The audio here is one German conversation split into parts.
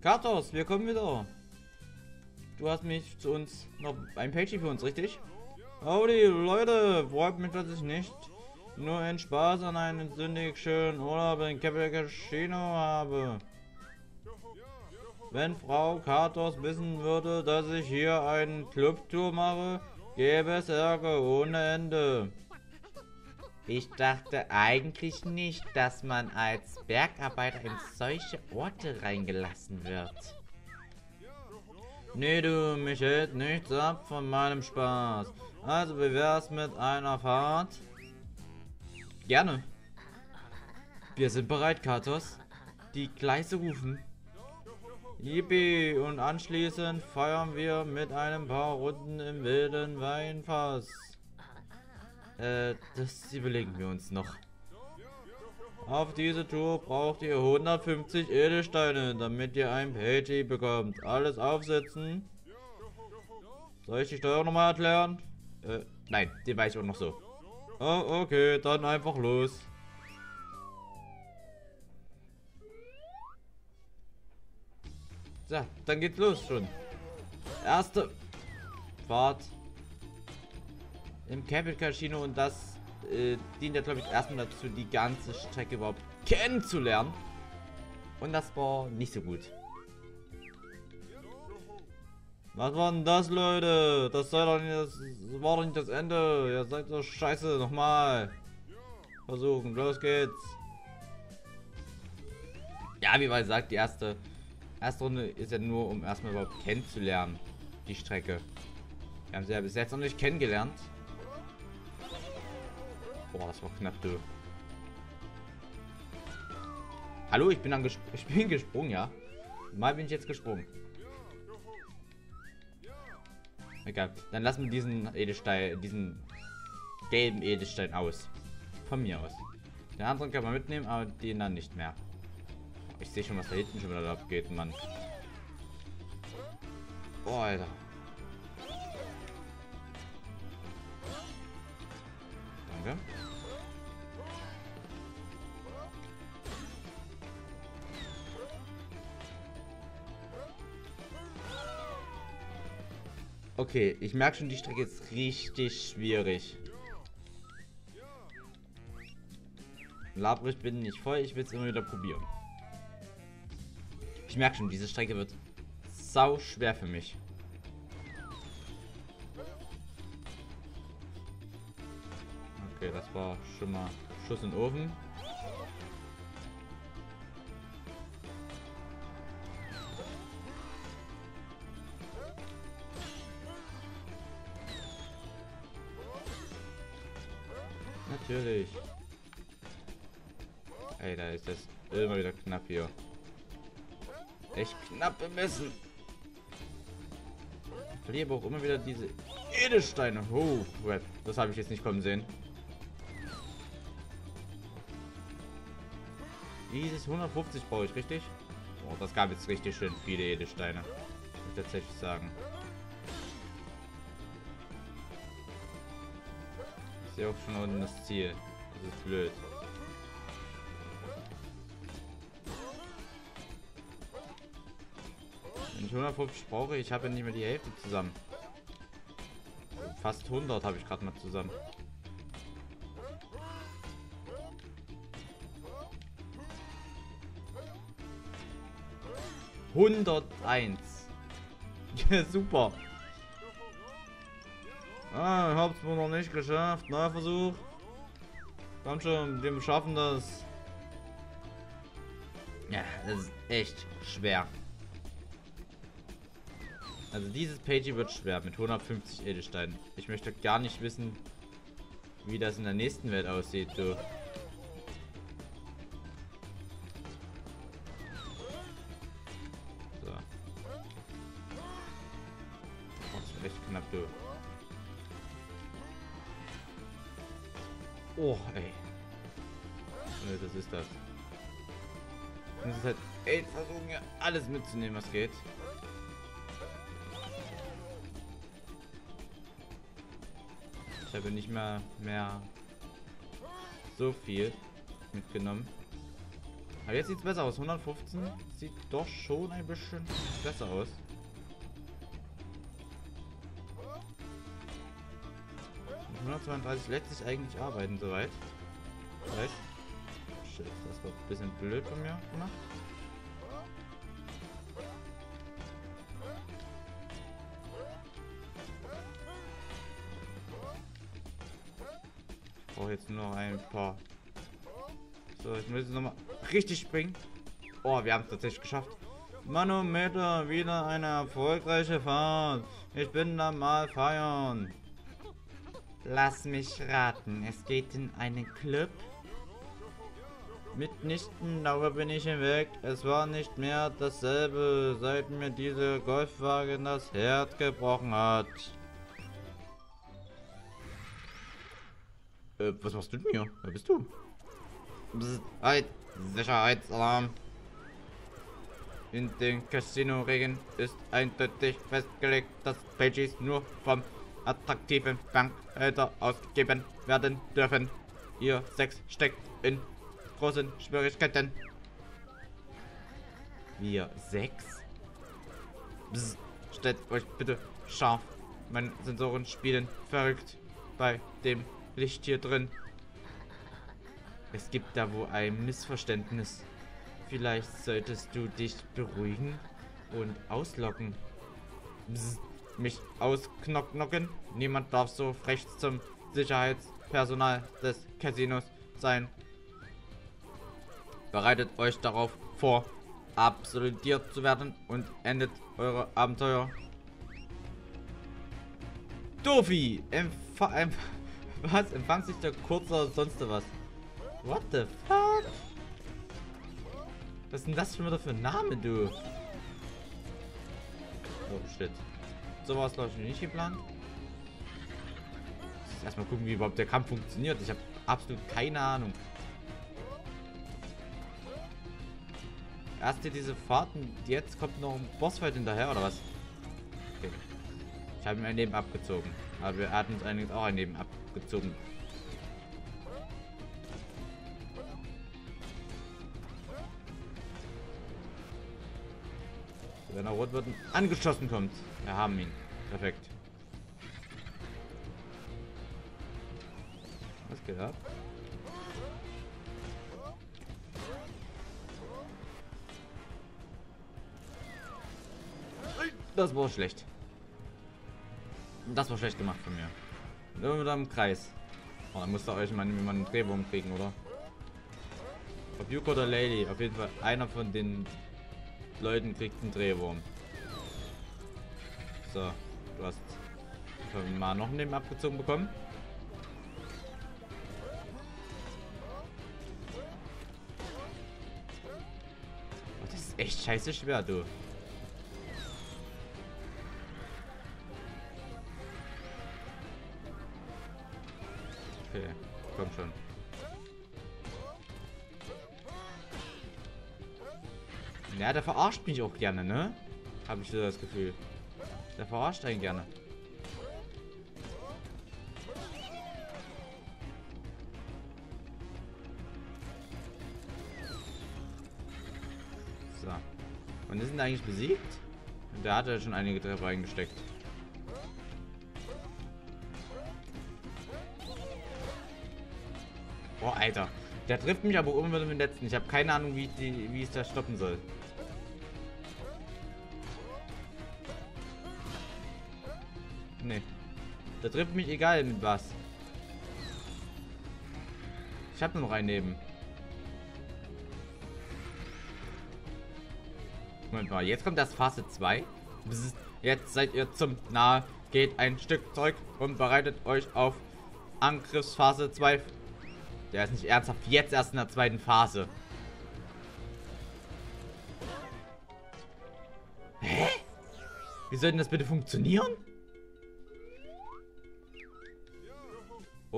Katos, wir kommen wieder. Du hast mich zu uns noch ein Pagey für uns, richtig? Howdy, Leute, freut mich, dass ich nicht nur einen Spaß an einen sündig schönen Urlaub in Cappuccino habe. Wenn Frau Katos wissen würde, dass ich hier einen Clubtour mache, gäbe es Ärger ohne Ende. Ich dachte eigentlich nicht, dass man als Bergarbeiter in solche Orte reingelassen wird. Nee, du, mich hält nichts ab von meinem Spaß. Also, wie wär's mit einer Fahrt? Gerne. Wir sind bereit, Katos. Die Gleise rufen. Yippie! Und anschließend feiern wir mit einem paar Runden im wilden Weinfass. Äh, das überlegen wir uns noch. Auf diese Tour braucht ihr 150 Edelsteine, damit ihr ein Pagey bekommt. Alles aufsetzen. Soll ich die Steuer nochmal erklären? Äh, nein, die weiß ich auch noch so. Oh, okay, dann einfach los. So, dann geht's los schon. Erste Fahrt im Capital Casino und das äh, dient ja glaube ich erstmal dazu, die ganze Strecke überhaupt kennenzulernen. Und das war nicht so gut. Was war denn das, Leute? Das, doch nicht, das war doch nicht das Ende. Ihr seid so scheiße. Nochmal. Versuchen. Los geht's. Ja, wie weit sagt, die erste, erste Runde ist ja nur, um erstmal überhaupt kennenzulernen. Die Strecke. Wir haben sie ja bis jetzt noch nicht kennengelernt. Boah, das war knapp, du. Hallo, ich bin, an ich bin gesprungen, ja. Mal bin ich jetzt gesprungen. Egal. Dann lassen wir diesen Edelstein, diesen gelben Edelstein aus. Von mir aus. Den anderen kann man mitnehmen, aber den dann nicht mehr. Ich sehe schon, was da hinten schon wieder abgeht, Mann. Boah, Alter. Danke. Okay, ich merke schon, die Strecke ist richtig schwierig. Labrig bin nicht voll, ich will es immer wieder probieren. Ich merke schon, diese Strecke wird sau schwer für mich. Okay, das war schon mal Schuss in den Ofen. Natürlich. Ey, da ist das immer wieder knapp hier. Echt knapp bemessen. Ich verliere auch immer wieder diese Edelsteine. Oh. Das habe ich jetzt nicht kommen sehen. Dieses 150 brauche ich, richtig? Oh, das gab jetzt richtig schön viele Edelsteine. Muss ich tatsächlich sagen. Sehe auch schon unten das Ziel. Das ist blöd. Wenn ich 150 brauche, ich habe ja nicht mehr die Hälfte zusammen. Fast 100 habe ich gerade mal zusammen. Hunderteins. Super. Ah, hab's noch nicht geschafft. Neuer Versuch. Komm schon, wir schaffen das. Ja, das ist echt schwer. Also dieses Pagey wird schwer mit 150 Edelsteinen. Ich möchte gar nicht wissen, wie das in der nächsten Welt aussieht, du. So. Oh, das ist echt knapp, du. Oh, ey. Nö, das ist das. Es ist halt ey, versuchen ja alles mitzunehmen, was geht. Ich habe nicht mehr mehr so viel. mitgenommen. Aber jetzt sieht es besser aus. 115 sieht doch schon ein bisschen besser aus. 132 lässt sich eigentlich arbeiten soweit. Vielleicht. Shit, das war ein bisschen blöd von mir gemacht. Ich brauche jetzt nur ein paar. So, ich muss jetzt nochmal richtig springen. Oh, wir haben es tatsächlich geschafft. Manometer, wieder eine erfolgreiche Fahrt. Ich bin da mal feiern. Lass mich raten, es geht in einen Club? Mitnichten, darüber bin ich hinweg. Es war nicht mehr dasselbe, seit mir dieser Golfwagen das Herz gebrochen hat. Äh, was machst du denn hier? Wer bist du? Halt, Sicherheitsalarm. In den Casino-Regeln ist eindeutig festgelegt, dass Pages nur vom attraktiven Bankhälter ausgegeben werden dürfen. Ihr Sex steckt in großen Schwierigkeiten. Wir sechs? Psst, stellt euch bitte scharf. Meine Sensoren spielen verrückt bei dem Licht hier drin. Es gibt da wohl ein Missverständnis. Vielleicht solltest du dich beruhigen und ausloggen. Psst, mich ausknocken. Niemand darf so frech zum Sicherheitspersonal des Casinos sein. Bereitet euch darauf vor, absolutiert zu werden und endet eure Abenteuer. Dofi! Empfa empf was? Empfangt sich der kurzer sonst was? What the fuck? Was ist denn das schon wieder für ein Name, du? Oh, shit. So war es, glaube ich, nicht geplant. Erstmal gucken, wie überhaupt der Kampf funktioniert. Ich habe absolut keine Ahnung. Erst hier diese Fahrten, jetzt kommt noch ein Bossfight hinterher, oder was? Okay. Ich habe ihm ein Leben abgezogen. Aber er hat uns eigentlich auch ein Leben abgezogen. Wenn er rot wird angeschossen kommt. Wir haben ihn. Perfekt. Was geht ab? Das war schlecht. Das war schlecht gemacht von mir. Nur mit einem Kreis. Oh, dann müsst ihr euch mal, einen Drehwurm kriegen, oder? Ob Yuko oder Lady. Auf jeden Fall einer von den Leuten kriegt einen Drehwurm. So, du hast mal noch einen abgezogen bekommen. Oh, das ist echt scheiße schwer, du. Der verarscht mich auch gerne, ne? Habe ich so das Gefühl. Der verarscht einen gerne. So. Und die sind eigentlich besiegt? Der hatte schon einige Treffer eingesteckt. Boah, Alter. Der trifft mich aber mit dem letzten. Ich habe keine Ahnung, wie, die, wie ich das stoppen soll. Der trifft mich egal mit was. Ich habe nur noch einen neben. Moment mal, jetzt kommt das Phase 2. Jetzt seid ihr zum Nahe. Geht ein Stück zurück und bereitet euch auf Angriffsphase 2 der ist nicht ernsthaft jetzt erst in der zweiten Phase. Hä? Wie soll denn das bitte funktionieren?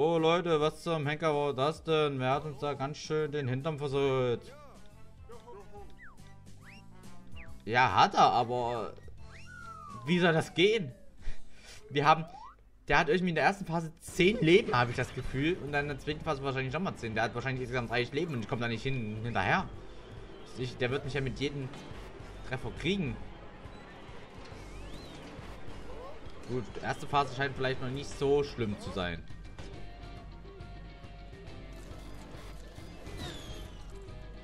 Oh Leute, was zum Henker war das denn? Wer hat uns da ganz schön den Hintern versucht? Ja, hat er, aber wie soll das gehen? Wir haben Der hat irgendwie in der ersten Phase 10 Leben, habe ich das Gefühl. Und dann in der zweiten Phase wahrscheinlich nochmal 10. Der hat wahrscheinlich insgesamt 30 Leben und ich komme da nicht hin, hinterher. Ich, der wird mich ja mit jedem Treffer kriegen. Gut, erste Phase scheint vielleicht noch nicht so schlimm zu sein.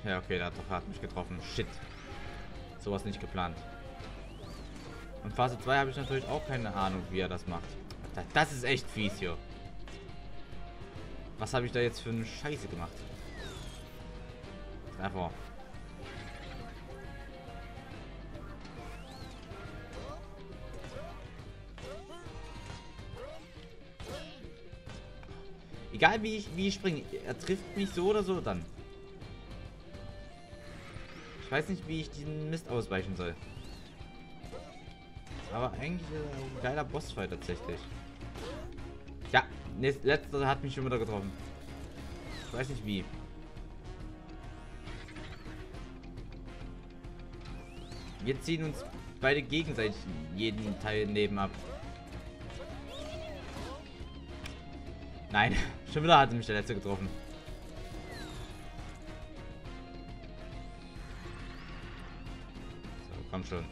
Ja, okay, der hat mich getroffen. Shit. Sowas nicht geplant. Und Phase 2 habe ich natürlich auch keine Ahnung, wie er das macht. Das ist echt fies hier. Was habe ich da jetzt für eine Scheiße gemacht? Treffer. Egal wie ich, wie ich springe, er trifft mich so oder so dann. Ich weiß nicht, wie ich diesen Mist ausweichen soll. Aber eigentlich ein geiler Bossfight tatsächlich. Ja, letzter hat mich schon wieder getroffen. Ich weiß nicht wie. Wir ziehen uns beide gegenseitig jeden Teil neben ab. Nein, schon wieder hatte mich der letzte getroffen. Schon.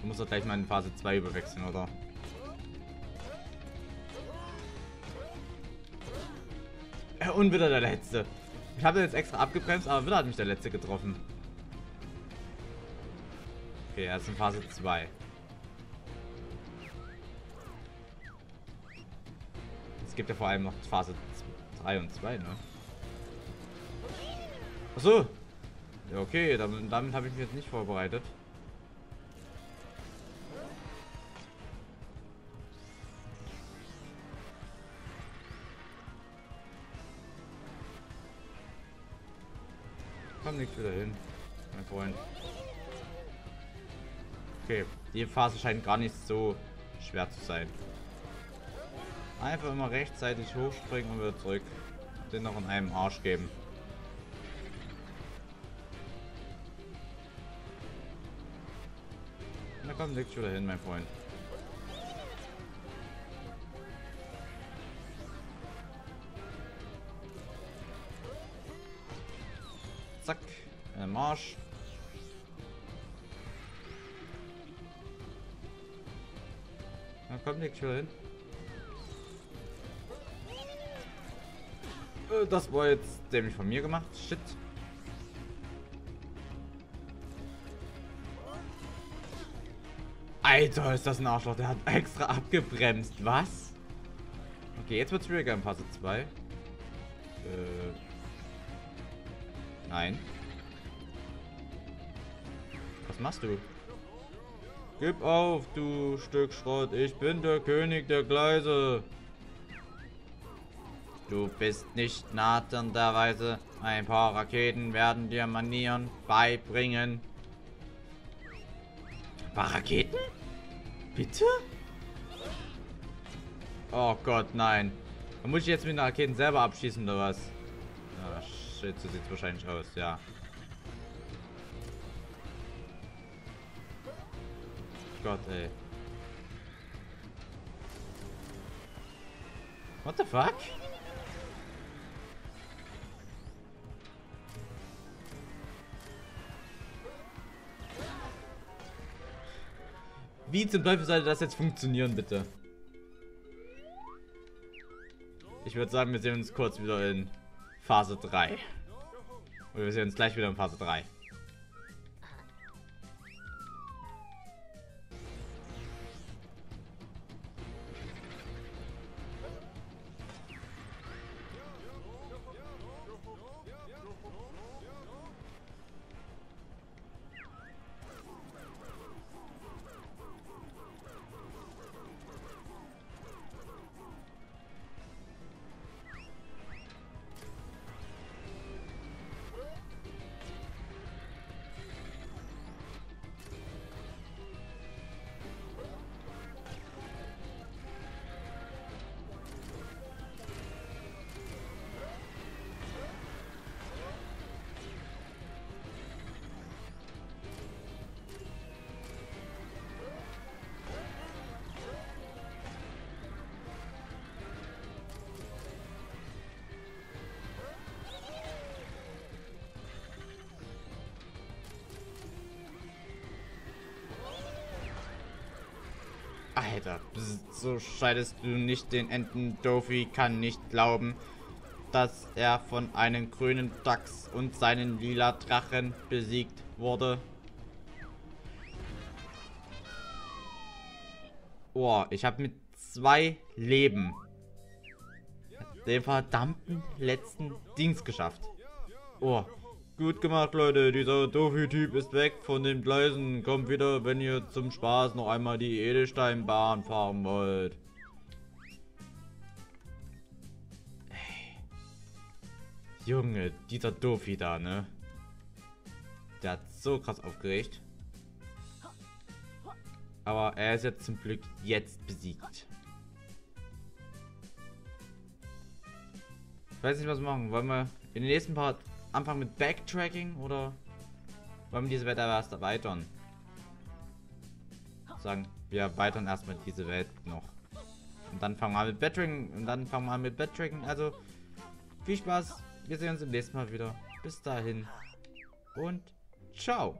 Du musst doch gleich mal in Phase 2 überwechseln, oder? Ja, und wieder der letzte. Ich habe jetzt extra abgebremst, aber wieder hat mich der letzte getroffen. Okay, er ist in Phase 2. Es gibt ja vor allem noch Phase 3 und 2, ne? Achso. Ja, okay, damit, damit habe ich mich jetzt nicht vorbereitet. Komm nicht wieder hin, mein Freund. Okay, die Phase scheint gar nicht so schwer zu sein. Einfach immer rechtzeitig hochspringen und wieder zurück. Den noch in einem Arsch geben. Na komm, leg wieder hin, mein Freund. Zack. Ein Marsch. Na komm, leg wieder hin. Äh, das war jetzt dämlich von mir gemacht. Shit. Alter, ist das ein Arschloch. Der hat extra abgebremst. Was? Okay, jetzt wird es schwieriger in Phase 2. Äh. Nein. Was machst du? Gib auf, du Stück Schrott. Ich bin der König der Gleise. Du bist nicht nahternderweise. Ein paar Raketen werden dir Manieren beibringen. Ein paar Raketen? Bitte? Oh Gott, nein. Dann muss ich jetzt mit den Raketen selber abschießen oder was? Ah, shit, so sieht es wahrscheinlich aus, ja. Gott, ey. What the fuck? Wie zum Teufel sollte das jetzt funktionieren, bitte? Ich würde sagen, wir sehen uns kurz wieder in Phase 3. Oder wir sehen uns gleich wieder in Phase 3. Alter, so scheidest du nicht den Enten. Dofi kann nicht glauben, dass er von einem grünen Dachs und seinen lila Drachen besiegt wurde. Oh, ich habe mit zwei Leben den verdammten letzten Dienst geschafft. Oh, gut gemacht, Leute. Dieser Dofi-Typ ist weg von den Gleisen. Kommt wieder, wenn ihr zum Spaß noch einmal die Edelsteinbahn fahren wollt. Junge, dieser Dofi da, ne? Der hat so krass aufgeregt. Aber er ist jetzt zum Glück jetzt besiegt. Ich weiß nicht, was machen. Wollen wir in den nächsten Part anfangen mit Backtracking oder wollen wir diese Welt erst erweitern? Sagen, wir erweitern erstmal diese Welt noch. Und dann fangen wir an mit Backtracking und dann fangen wir an mit Backtracking. Also, viel Spaß. Wir sehen uns im nächsten Mal wieder. Bis dahin. Und ciao.